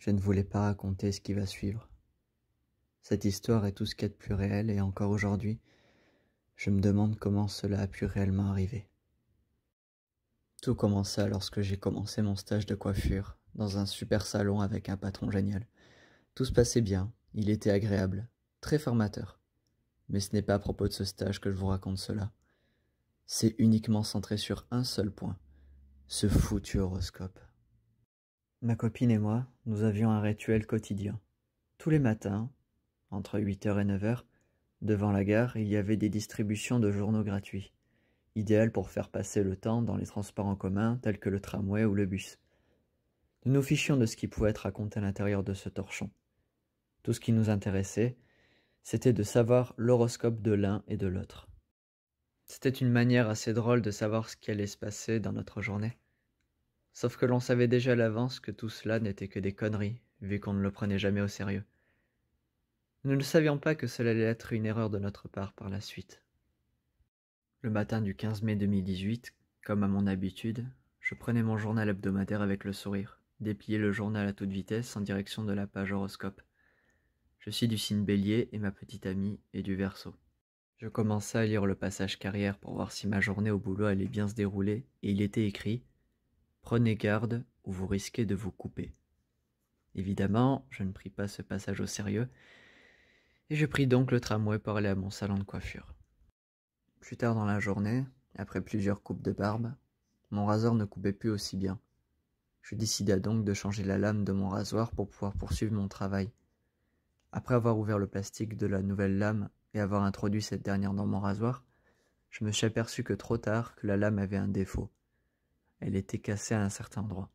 Je ne voulais pas raconter ce qui va suivre. Cette histoire est tout ce qu'il y a de plus réel et encore aujourd'hui, je me demande comment cela a pu réellement arriver. Tout commença lorsque j'ai commencé mon stage de coiffure dans un super salon avec un patron génial. Tout se passait bien, il était agréable, très formateur. Mais ce n'est pas à propos de ce stage que je vous raconte cela. C'est uniquement centré sur un seul point, ce foutu horoscope. Ma copine et moi, nous avions un rituel quotidien. Tous les matins, entre 8h et 9h, devant la gare, il y avait des distributions de journaux gratuits, idéales pour faire passer le temps dans les transports en commun tels que le tramway ou le bus. Nous nous fichions de ce qui pouvait être raconté à l'intérieur de ce torchon. Tout ce qui nous intéressait, c'était de savoir l'horoscope de l'un et de l'autre. C'était une manière assez drôle de savoir ce qui allait se passer dans notre journée. Sauf que l'on savait déjà à l'avance que tout cela n'était que des conneries, vu qu'on ne le prenait jamais au sérieux. Nous ne savions pas que cela allait être une erreur de notre part par la suite. Le matin du 15 mai 2018, comme à mon habitude, je prenais mon journal hebdomadaire avec le sourire, dépliais le journal à toute vitesse en direction de la page horoscope. Je suis du signe bélier et ma petite amie est du verso. Je commençais à lire le passage carrière pour voir si ma journée au boulot allait bien se dérouler, et il était écrit Prenez garde ou vous risquez de vous couper. Évidemment, je ne pris pas ce passage au sérieux, et je pris donc le tramway pour aller à mon salon de coiffure. Plus tard dans la journée, après plusieurs coupes de barbe, mon rasoir ne coupait plus aussi bien. Je décida donc de changer la lame de mon rasoir pour pouvoir poursuivre mon travail. Après avoir ouvert le plastique de la nouvelle lame et avoir introduit cette dernière dans mon rasoir, je me suis aperçu que trop tard que la lame avait un défaut elle était cassée à un certain endroit.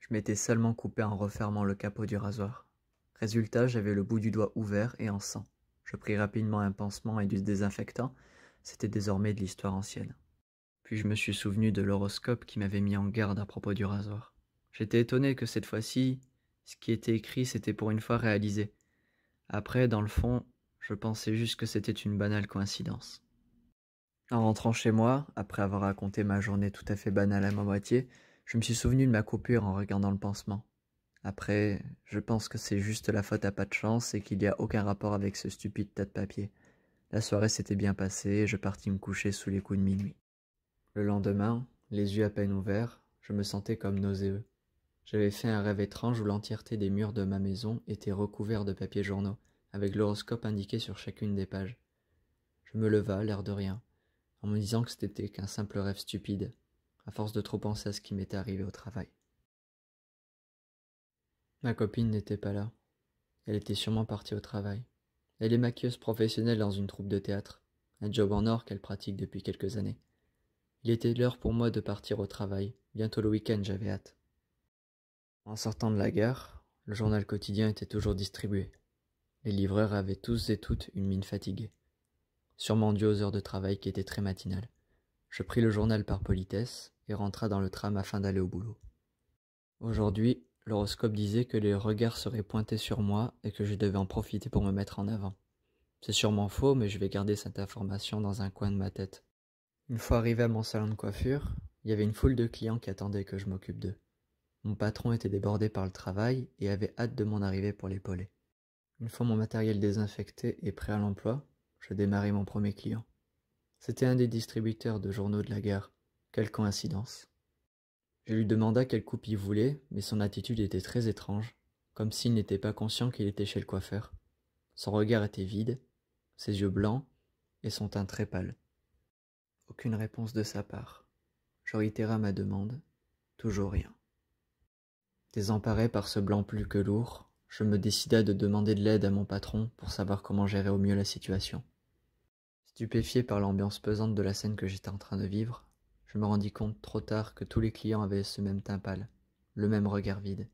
Je m'étais seulement coupé en refermant le capot du rasoir. Résultat, j'avais le bout du doigt ouvert et en sang. Je pris rapidement un pansement et du désinfectant, c'était désormais de l'histoire ancienne. Puis je me suis souvenu de l'horoscope qui m'avait mis en garde à propos du rasoir. J'étais étonné que cette fois-ci, ce qui était écrit s'était pour une fois réalisé. Après, dans le fond, je pensais juste que c'était une banale coïncidence. En rentrant chez moi, après avoir raconté ma journée tout à fait banale à ma moitié, je me suis souvenu de ma coupure en regardant le pansement. Après, je pense que c'est juste la faute à pas de chance et qu'il n'y a aucun rapport avec ce stupide tas de papier. La soirée s'était bien passée et je partis me coucher sous les coups de minuit. Le lendemain, les yeux à peine ouverts, je me sentais comme nauséeux. J'avais fait un rêve étrange où l'entièreté des murs de ma maison était recouvert de papiers journaux, avec l'horoscope indiqué sur chacune des pages. Je me leva, l'air de rien en me disant que c'était qu'un simple rêve stupide, à force de trop penser à ce qui m'était arrivé au travail. Ma copine n'était pas là. Elle était sûrement partie au travail. Elle est maquilleuse professionnelle dans une troupe de théâtre, un job en or qu'elle pratique depuis quelques années. Il était l'heure pour moi de partir au travail. Bientôt le week-end, j'avais hâte. En sortant de la gare, le journal quotidien était toujours distribué. Les livreurs avaient tous et toutes une mine fatiguée sûrement dû aux heures de travail qui étaient très matinales. Je pris le journal par politesse et rentra dans le tram afin d'aller au boulot. Aujourd'hui, l'horoscope disait que les regards seraient pointés sur moi et que je devais en profiter pour me mettre en avant. C'est sûrement faux, mais je vais garder cette information dans un coin de ma tête. Une fois arrivé à mon salon de coiffure, il y avait une foule de clients qui attendaient que je m'occupe d'eux. Mon patron était débordé par le travail et avait hâte de mon arrivée pour l'épauler. Une fois mon matériel désinfecté et prêt à l'emploi, je démarrai mon premier client. C'était un des distributeurs de journaux de la gare. Quelle coïncidence. Je lui demanda quelle coupe il voulait, mais son attitude était très étrange, comme s'il n'était pas conscient qu'il était chez le coiffeur. Son regard était vide, ses yeux blancs et son teint très pâle. Aucune réponse de sa part. Je réitéra ma demande. Toujours rien. Désemparé par ce blanc plus que lourd, je me décida de demander de l'aide à mon patron pour savoir comment gérer au mieux la situation. Stupéfié par l'ambiance pesante de la scène que j'étais en train de vivre, je me rendis compte trop tard que tous les clients avaient ce même teint pâle, le même regard vide.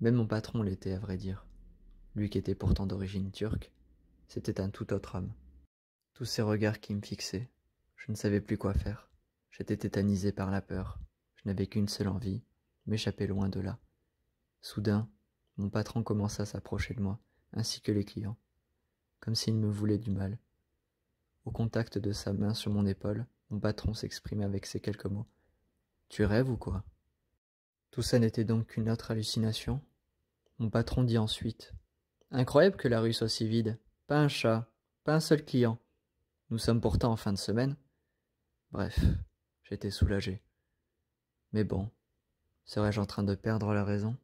Même mon patron l'était, à vrai dire. Lui qui était pourtant d'origine turque, c'était un tout autre homme. Tous ces regards qui me fixaient, je ne savais plus quoi faire. J'étais tétanisé par la peur. Je n'avais qu'une seule envie, m'échapper loin de là. Soudain, mon patron commença à s'approcher de moi, ainsi que les clients, comme s'il me voulait du mal. Au contact de sa main sur mon épaule, mon patron s'exprimait avec ces quelques mots. Tu rêves ou quoi? Tout ça n'était donc qu'une autre hallucination. Mon patron dit ensuite Incroyable que la rue soit si vide. Pas un chat, pas un seul client. Nous sommes pourtant en fin de semaine. Bref, j'étais soulagé. Mais bon, serais-je en train de perdre la raison?